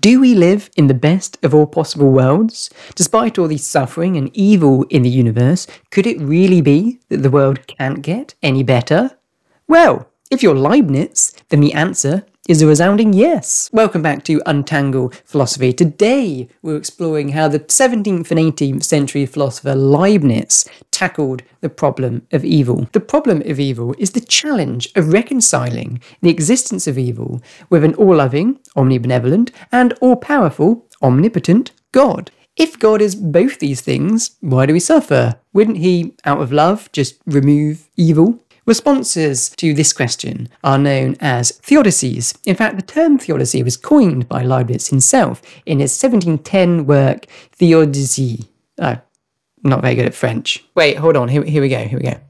Do we live in the best of all possible worlds? Despite all the suffering and evil in the universe, could it really be that the world can't get any better? Well, if you're Leibniz, then the answer is a resounding yes. Welcome back to Untangle Philosophy. Today we're exploring how the 17th and 18th century philosopher Leibniz tackled the problem of evil. The problem of evil is the challenge of reconciling the existence of evil with an all loving, omnibenevolent, and all powerful, omnipotent God. If God is both these things, why do we suffer? Wouldn't he, out of love, just remove evil? Responses to this question are known as theodicies. In fact, the term theodicy was coined by Leibniz himself in his 1710 work Theodicee. Oh, uh, not very good at French. Wait, hold on. Here, here we go. Here we go.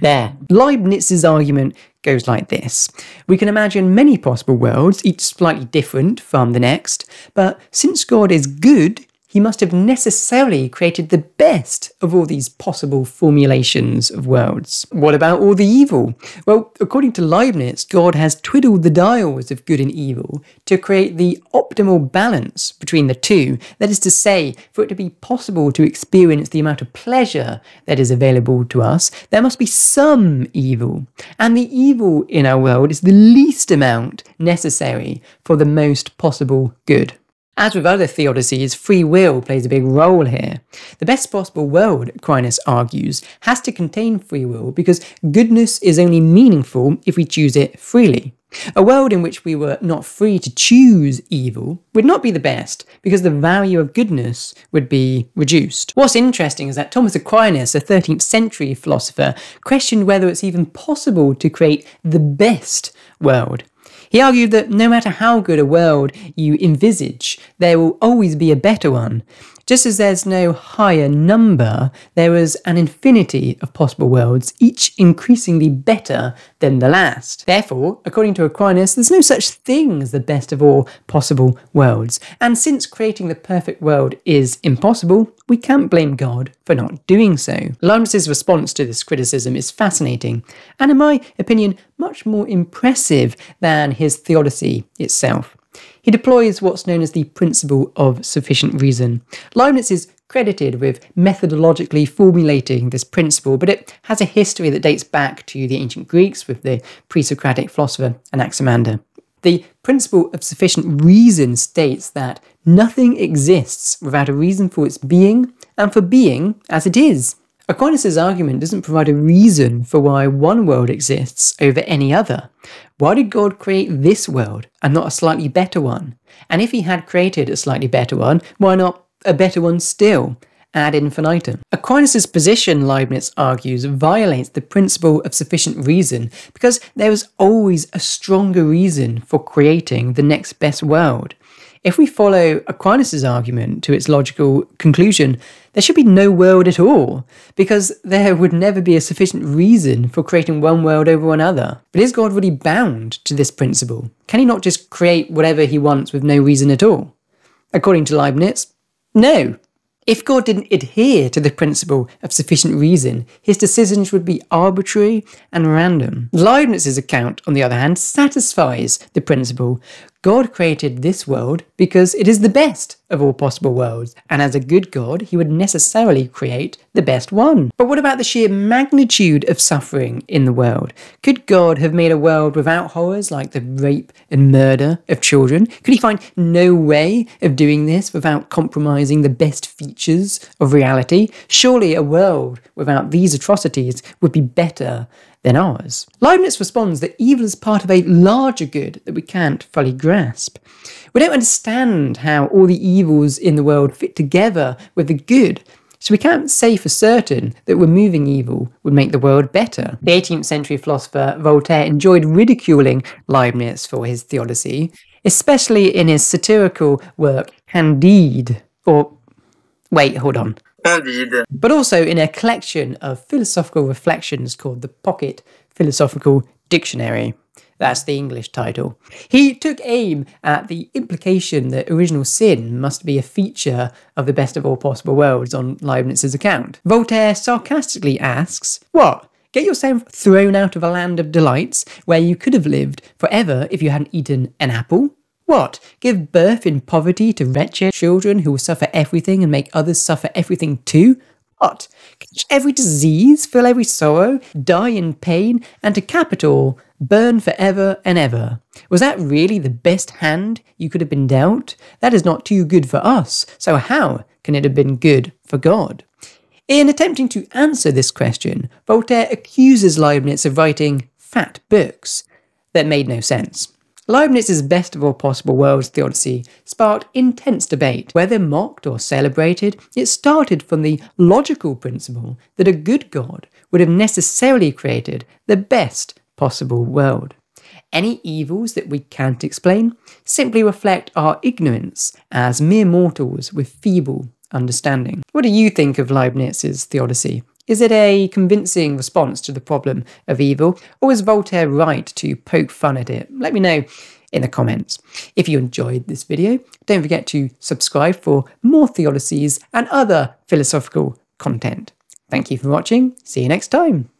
There. Leibniz's argument goes like this. We can imagine many possible worlds, each slightly different from the next, but since God is good, he must have necessarily created the best of all these possible formulations of worlds. What about all the evil? Well, according to Leibniz, God has twiddled the dials of good and evil to create the optimal balance between the two. That is to say, for it to be possible to experience the amount of pleasure that is available to us, there must be some evil. And the evil in our world is the least amount necessary for the most possible good. As with other theodicies, free will plays a big role here. The best possible world, Aquinas argues, has to contain free will because goodness is only meaningful if we choose it freely. A world in which we were not free to choose evil would not be the best because the value of goodness would be reduced. What's interesting is that Thomas Aquinas, a 13th century philosopher, questioned whether it's even possible to create the best world. He argued that no matter how good a world you envisage, there will always be a better one. Just as there's no higher number, there is an infinity of possible worlds, each increasingly better than the last. Therefore, according to Aquinas, there's no such thing as the best of all possible worlds. And since creating the perfect world is impossible, we can't blame God for not doing so. Leibniz's response to this criticism is fascinating, and in my opinion, much more impressive than his theodicy itself. He deploys what's known as the principle of sufficient reason. Leibniz is credited with methodologically formulating this principle, but it has a history that dates back to the ancient Greeks with the pre Socratic philosopher Anaximander. The principle of sufficient reason states that nothing exists without a reason for its being and for being as it is. Aquinas' argument doesn't provide a reason for why one world exists over any other. Why did God create this world and not a slightly better one? And if he had created a slightly better one, why not a better one still? Ad infinitum. Aquinas' position, Leibniz argues, violates the principle of sufficient reason because there is always a stronger reason for creating the next best world. If we follow Aquinas' argument to its logical conclusion, there should be no world at all, because there would never be a sufficient reason for creating one world over another. But is God really bound to this principle? Can he not just create whatever he wants with no reason at all? According to Leibniz, no. If God didn't adhere to the principle of sufficient reason, his decisions would be arbitrary and random. Leibniz's account, on the other hand, satisfies the principle. God created this world because it is the best of all possible worlds, and as a good God, he would necessarily create the best one. But what about the sheer magnitude of suffering in the world? Could God have made a world without horrors like the rape and murder of children? Could he find no way of doing this without compromising the best features of reality? Surely a world without these atrocities would be better than ours. Leibniz responds that evil is part of a larger good that we can't fully grasp. We don't understand how all the evils in the world fit together with the good, so we can't say for certain that removing evil would make the world better. The 18th century philosopher Voltaire enjoyed ridiculing Leibniz for his theodicy, especially in his satirical work Candide, or wait, hold on. Candide. But also in a collection of philosophical reflections called the Pocket Philosophical Dictionary. That's the English title. He took aim at the implication that original sin must be a feature of the best of all possible worlds on Leibniz's account. Voltaire sarcastically asks, What? Get yourself thrown out of a land of delights where you could have lived forever if you hadn't eaten an apple? What? Give birth in poverty to wretched children who will suffer everything and make others suffer everything too? What? Catch every disease, feel every sorrow, die in pain, and to cap it all, burn for ever and ever. Was that really the best hand you could have been dealt? That is not too good for us, so how can it have been good for God? In attempting to answer this question, Voltaire accuses Leibniz of writing fat books that made no sense. Leibniz's best of all possible worlds theodicy sparked intense debate. Whether mocked or celebrated, it started from the logical principle that a good God would have necessarily created the best possible world. Any evils that we can't explain simply reflect our ignorance as mere mortals with feeble understanding. What do you think of Leibniz's theodicy? Is it a convincing response to the problem of evil, or is Voltaire right to poke fun at it? Let me know in the comments. If you enjoyed this video, don't forget to subscribe for more theodicies and other philosophical content. Thank you for watching. See you next time.